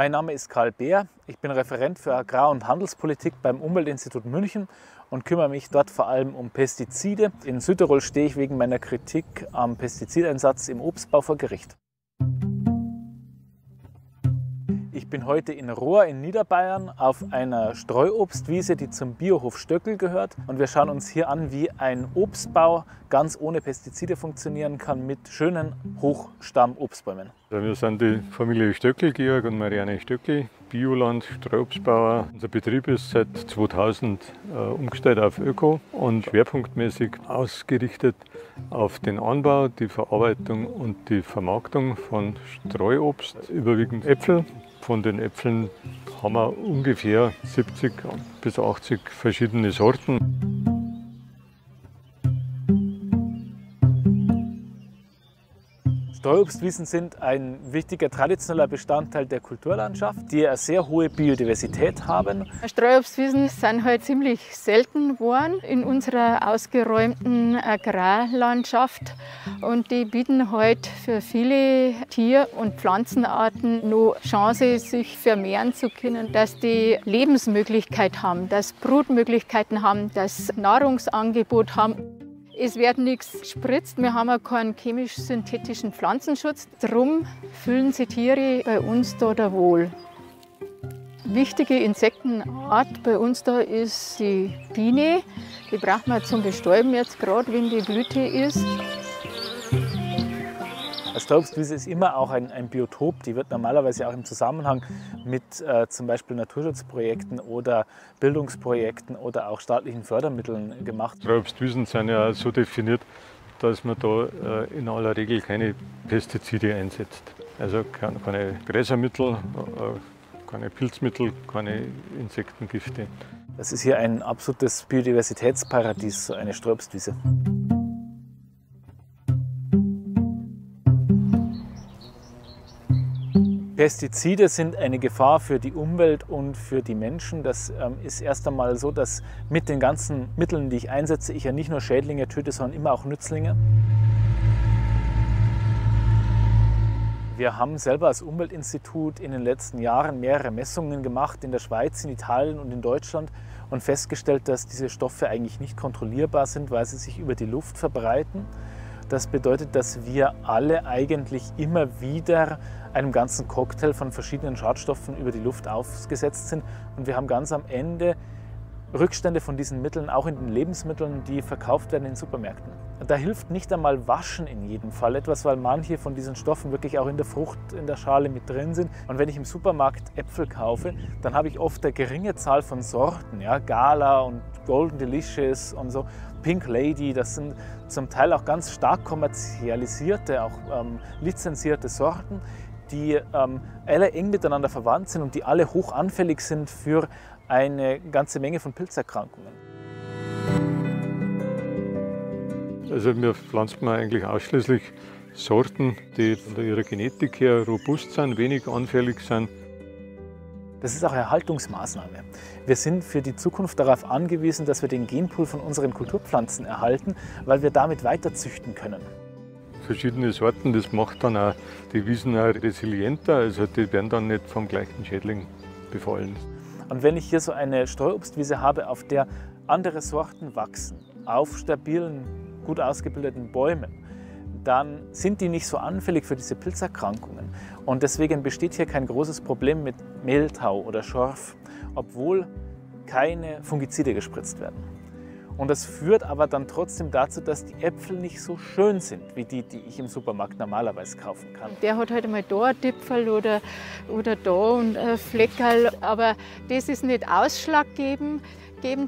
Mein Name ist Karl Beer. Ich bin Referent für Agrar- und Handelspolitik beim Umweltinstitut München und kümmere mich dort vor allem um Pestizide. In Südtirol stehe ich wegen meiner Kritik am Pestizideinsatz im Obstbau vor Gericht. Ich bin heute in Rohr in Niederbayern auf einer Streuobstwiese, die zum Biohof Stöckel gehört. Und wir schauen uns hier an, wie ein Obstbau ganz ohne Pestizide funktionieren kann mit schönen Hochstamm-Obstbäumen. Wir sind die Familie Stöckel, Georg und Marianne Stöckel, Bioland, Streuobstbauer. Unser Betrieb ist seit 2000 äh, umgestellt auf Öko und schwerpunktmäßig ausgerichtet auf den Anbau, die Verarbeitung und die Vermarktung von Streuobst, überwiegend Äpfel, von den Äpfeln haben wir ungefähr 70 bis 80 verschiedene Sorten. Streuobstwiesen sind ein wichtiger traditioneller Bestandteil der Kulturlandschaft, die eine sehr hohe Biodiversität haben. Streuobstwiesen sind halt ziemlich selten geworden in unserer ausgeräumten Agrarlandschaft und die bieten halt für viele Tier- und Pflanzenarten noch Chance, sich vermehren zu können, dass die Lebensmöglichkeit haben, dass Brutmöglichkeiten haben, dass Nahrungsangebot haben. Es wird nichts gespritzt, wir haben auch keinen chemisch-synthetischen Pflanzenschutz. Darum fühlen sich Tiere bei uns da wohl. Wichtige Insektenart bei uns da ist die Biene. Die braucht man zum Bestäuben jetzt gerade, wenn die Blüte ist. Strauchswiese ist immer auch ein, ein, Biotop, die wird normalerweise auch im Zusammenhang mit äh, zum Beispiel Naturschutzprojekten oder Bildungsprojekten oder auch staatlichen Fördermitteln gemacht. Strauchswiesen sind ja so definiert, dass man da äh, in aller Regel keine Pestizide einsetzt. Also keine Gräsermittel, äh, keine Pilzmittel, keine Insektengifte. Das ist hier ein absolutes Biodiversitätsparadies, so eine Strobstwiese. Pestizide sind eine Gefahr für die Umwelt und für die Menschen. Das ähm, ist erst einmal so, dass mit den ganzen Mitteln, die ich einsetze, ich ja nicht nur Schädlinge töte, sondern immer auch Nützlinge. Wir haben selber als Umweltinstitut in den letzten Jahren mehrere Messungen gemacht in der Schweiz, in Italien und in Deutschland und festgestellt, dass diese Stoffe eigentlich nicht kontrollierbar sind, weil sie sich über die Luft verbreiten. Das bedeutet, dass wir alle eigentlich immer wieder einem ganzen Cocktail von verschiedenen Schadstoffen über die Luft ausgesetzt sind. Und wir haben ganz am Ende Rückstände von diesen Mitteln auch in den Lebensmitteln, die verkauft werden in Supermärkten. Da hilft nicht einmal Waschen in jedem Fall etwas, weil manche von diesen Stoffen wirklich auch in der Frucht, in der Schale mit drin sind. Und wenn ich im Supermarkt Äpfel kaufe, dann habe ich oft eine geringe Zahl von Sorten, ja, Gala und Golden Delicious und so. Pink Lady, das sind zum Teil auch ganz stark kommerzialisierte, auch ähm, lizenzierte Sorten, die ähm, alle eng miteinander verwandt sind und die alle hoch anfällig sind für eine ganze Menge von Pilzerkrankungen. Also wir pflanzen eigentlich ausschließlich Sorten, die von ihrer Genetik her robust sind, wenig anfällig sind das ist auch Erhaltungsmaßnahme. Wir sind für die Zukunft darauf angewiesen, dass wir den Genpool von unseren Kulturpflanzen erhalten, weil wir damit weiter züchten können. Verschiedene Sorten, das macht dann auch die Wiesen auch resilienter, also die werden dann nicht vom gleichen Schädling befallen. Und wenn ich hier so eine Streuobstwiese habe, auf der andere Sorten wachsen, auf stabilen, gut ausgebildeten Bäumen, dann sind die nicht so anfällig für diese Pilzerkrankungen. Und deswegen besteht hier kein großes Problem mit Mehltau oder Schorf, obwohl keine Fungizide gespritzt werden. Und das führt aber dann trotzdem dazu, dass die Äpfel nicht so schön sind, wie die, die ich im Supermarkt normalerweise kaufen kann. Der hat halt mal da ein Tipfel oder, oder da ein Fleckerl, aber das ist nicht ausschlaggebend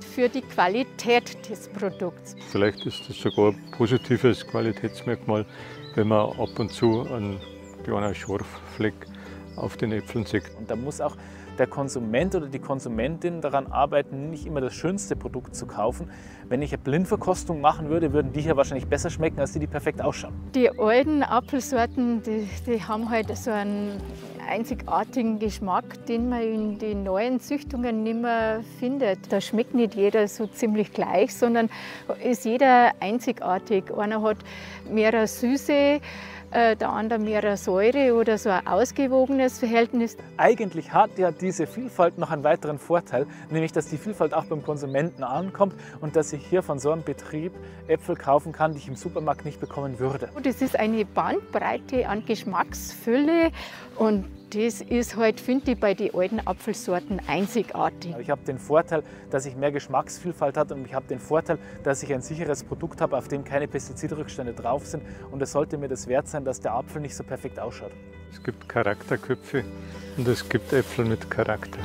für die Qualität des Produkts. Vielleicht ist das sogar ein positives Qualitätsmerkmal, wenn man ab und zu einen kleinen Schorffleck auf den Äpfeln sieht. Und da muss auch der Konsument oder die Konsumentin daran arbeiten, nicht immer das schönste Produkt zu kaufen. Wenn ich eine Blindverkostung machen würde, würden die hier wahrscheinlich besser schmecken, als die, die perfekt ausschauen. Die alten Apfelsorten, die, die haben halt so einen einzigartigen Geschmack, den man in den neuen Züchtungen nicht mehr findet. Da schmeckt nicht jeder so ziemlich gleich, sondern ist jeder einzigartig. Einer hat mehr Süße, der andere mehr Säure oder so ein ausgewogenes Verhältnis. Eigentlich hat ja diese Vielfalt noch einen weiteren Vorteil, nämlich dass die Vielfalt auch beim Konsumenten ankommt und dass ich hier von so einem Betrieb Äpfel kaufen kann, die ich im Supermarkt nicht bekommen würde. Das ist eine Bandbreite an Geschmacksfülle und das ist halt, finde ich, bei den alten Apfelsorten einzigartig. Ich habe den Vorteil, dass ich mehr Geschmacksvielfalt habe und ich habe den Vorteil, dass ich ein sicheres Produkt habe, auf dem keine Pestizidrückstände drauf sind. Und es sollte mir das wert sein, dass der Apfel nicht so perfekt ausschaut. Es gibt Charakterköpfe und es gibt Äpfel mit Charakter.